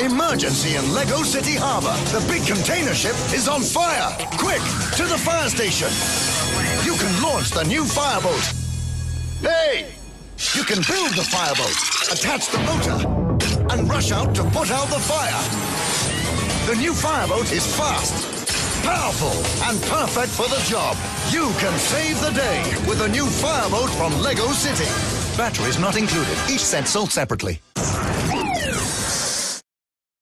Emergency in Lego City Harbor. The big container ship is on fire. Quick, to the fire station. You can launch the new fireboat. Hey! You can build the fireboat, attach the motor, and rush out to put out the fire. The new fireboat is fast, powerful, and perfect for the job. You can save the day with a new fireboat from Lego City. Batteries not included, each set sold separately.